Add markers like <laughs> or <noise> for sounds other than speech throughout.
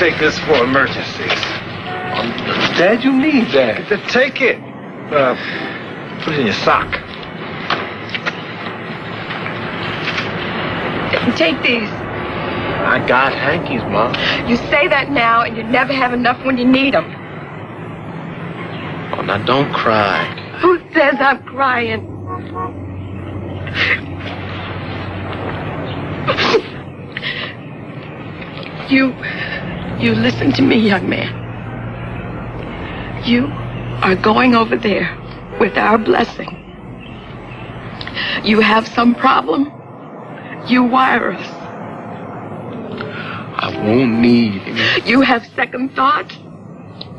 take this for emergencies. Dad, you need that. Then take it. Uh, put it in your sock. Take these. I got hankies, Mom. You say that now, and you never have enough when you need them. Oh, now don't cry. Who says I'm crying? you, you listen to me, young man. You are going over there with our blessing. You have some problem, you wire us. I won't need any. You have second thoughts,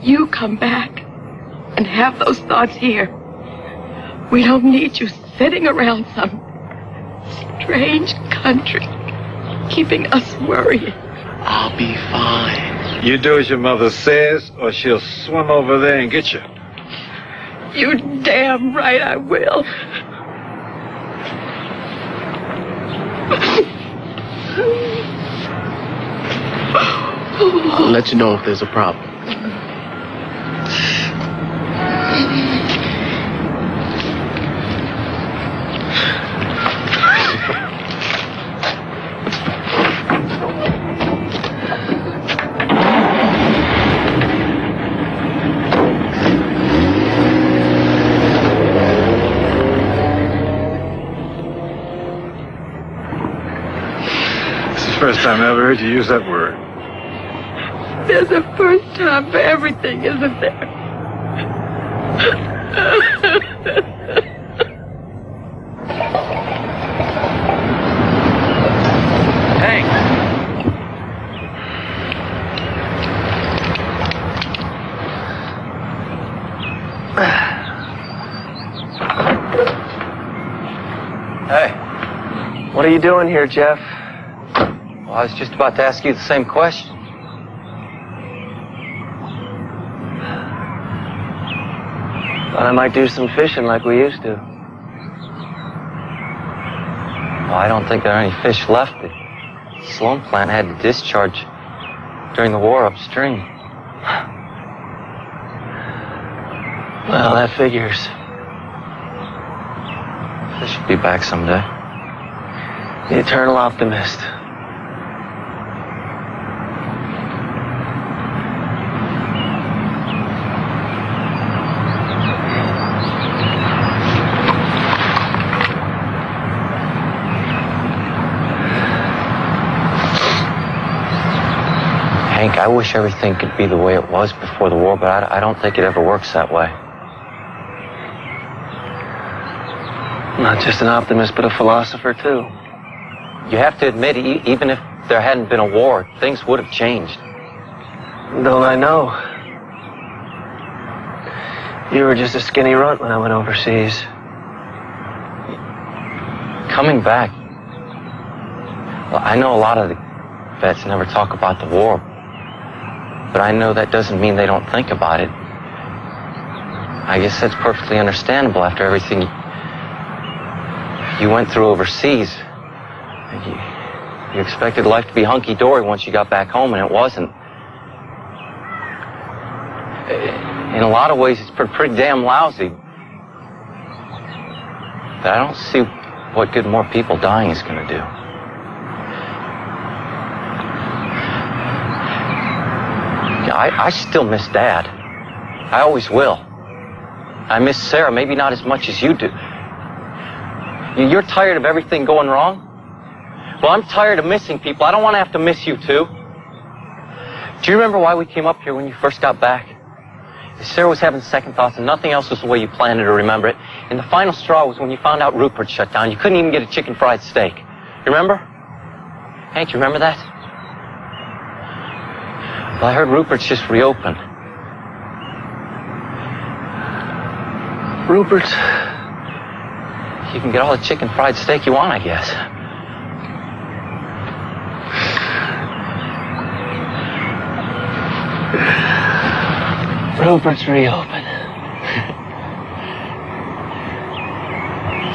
you come back and have those thoughts here. We don't need you sitting around some strange country keeping us worrying. I'll be fine. You do as your mother says, or she'll swim over there and get you. You damn right I will. I'll let you know if there's a problem. First time I ever heard you use that word. There's a first time for everything, isn't there? Hank! Hey, what are you doing here, Jeff? Well, I was just about to ask you the same question. Thought I might do some fishing like we used to. Well, I don't think there are any fish left. The Sloan plant had to discharge during the war upstream. Well, that figures. They should be back someday. The eternal optimist. Hank, I wish everything could be the way it was before the war, but I, I don't think it ever works that way. Not just an optimist, but a philosopher, too. You have to admit, e- even if there hadn't been a war, things would have changed. Don't I know? You were just a skinny runt when I went overseas. Coming back, well, I know a lot of the vets never talk about the war, but I know that doesn't mean they don't think about it. I guess that's perfectly understandable after everything you went through overseas. You, you expected life to be hunky dory once you got back home, and it wasn't. In a lot of ways, it's pretty damn lousy. But I don't see what good more people dying is going to do. I, I still miss Dad. I always will. I miss Sarah, maybe not as much as you do. You- You're tired of everything going wrong? Well, I'm tired of missing people. I don't want to have to miss you too. Do you remember why we came up here when you first got back? Sarah was having second thoughts and nothing else was the way you planned it or remember it. And the final straw was when you found out Rupert shut down. You couldn't even get a chicken fried steak. You remember? Hank, you remember that? Well, I heard Rupert's just reopened. Rupert, you can get all the chicken fried steak you want, I guess. Rupert's reopened.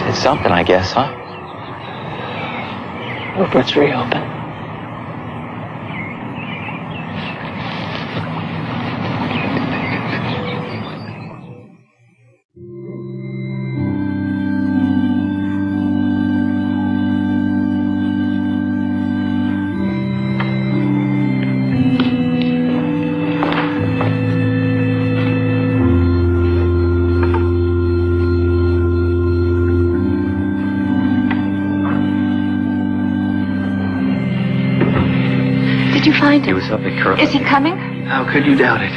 It's something, I guess, huh? Rupert's reopened. Find He him? was up at Curly. Is he coming? How could you doubt it?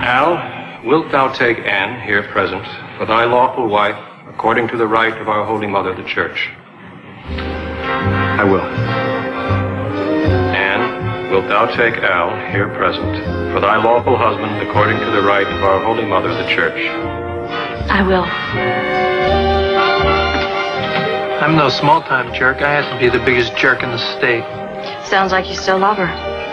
Al, wilt thou take Anne, here present, for thy lawful wife, according to the rite of our Holy Mother, the Church? I will. Anne, wilt thou take Al, here present, for thy lawful husband, according to the rite of our Holy Mother, the Church? I will. I'm no small-time jerk. I have to be the biggest jerk in the state. Sounds like you still love her.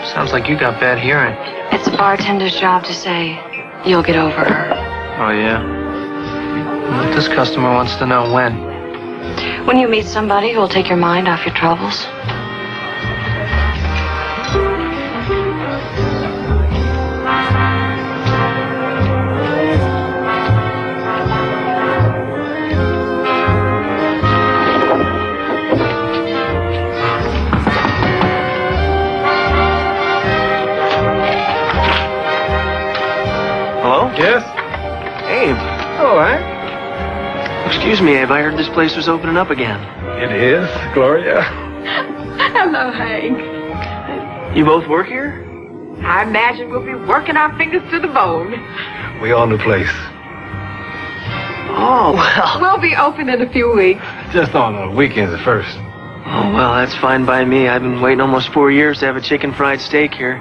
Sounds like you got bad hearing. It's a bartender's job to say you'll get over her. Oh, yeah? Well, this customer wants to know when. When you meet somebody who'll take your mind off your troubles. Hello? Yes? Abe. All right. Excuse me, Abe. I heard this place was opening up again. It is, Gloria. <laughs> Hello, Hank. You both work here? I imagine we'll be working our fingers to the bone. We own the place. Oh, well. We'll be open in a few weeks. Just on the weekends at first. Oh, well, that's fine by me. I've been waiting almost four years to have a chicken fried steak here.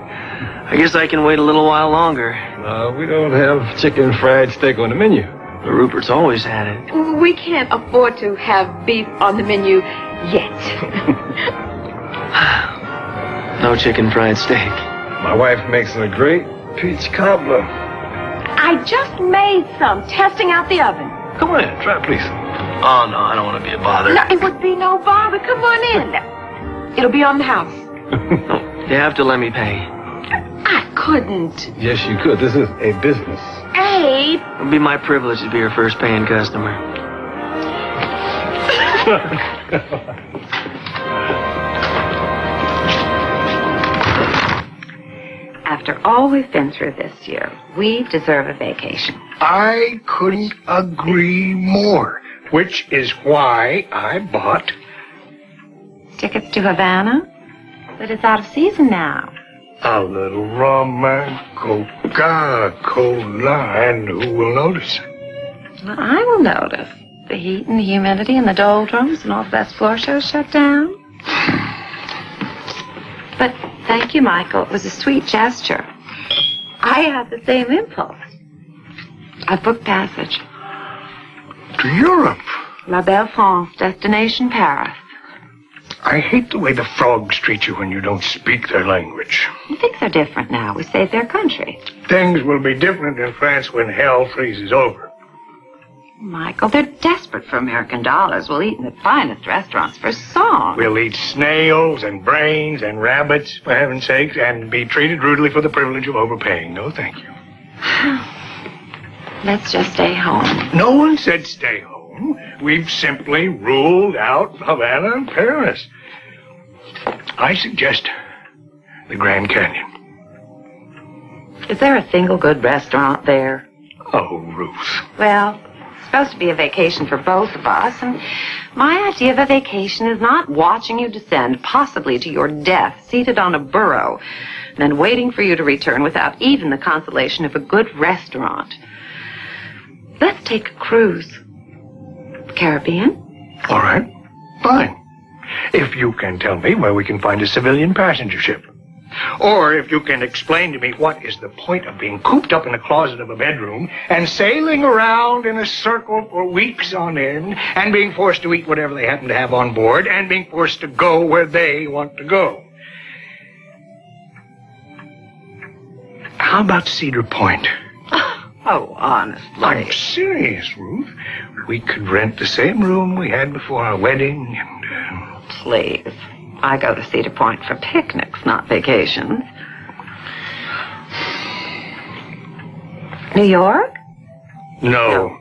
I guess I can wait a little while longer. Uh, we don't have chicken fried steak on the menu. But Rupert's always had it. We can't afford to have beef on the menu yet. <laughs> No chicken fried steak. My wife makes a great peach cobbler. I just made some, testing out the oven. Come on in, try it, please. Oh, no, I don't want to be a bother. No, it would be no bother. Come on in. It'll be on the house. <laughs> You have to let me pay. I couldn't. Yes, you could. This is a business. Abe. It'll be my privilege to be your first paying customer. After all we've been through this year, we deserve a vacation. I couldn't agree more, which is why I bought. Tickets to Havana? But it's out of season now. A little rum and Coca-Cola, and who will notice? Well, I will notice. The heat and the humidity and the doldrums and all the best floor shows shut down. But thank you, Michael. It was a sweet gesture. I had the same impulse. I booked passage. To Europe. La Belle France, destination Paris. I hate the way the frogs treat you when you don't speak their language. Things are different now. We save their country. Things will be different in France when hell freezes over. Michael, they're desperate for American dollars. We'll eat in the finest restaurants for song. We'll eat snails and brains and rabbits, for heaven's sakes, and be treated rudely for the privilege of overpaying. No, thank you. <sighs> Let's just stay home. No one said stay home. We've simply ruled out Havana and Paris. I suggest the Grand Canyon. Is there a single good restaurant there? Oh, Ruth. Well, it's supposed to be a vacation for both of us, and my idea of a vacation is not watching you descend, possibly to your death, seated on a burro, and then waiting for you to return without even the consolation of a good restaurant. Let's take a cruise. Caribbean? All right. Fine. If you can tell me where we can find a civilian passenger ship. Or if you can explain to me what is the point of being cooped up in a closet of a bedroom and sailing around in a circle for weeks on end and being forced to eat whatever they happen to have on board and being forced to go where they want to go. How about Cedar Point? Oh, honestly. I'm serious, Ruth. We could rent the same room we had before our wedding and. Uh, Please. I go to Cedar Point for picnics, not vacations. New York? no.